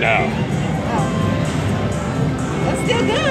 No. Oh. That's still good.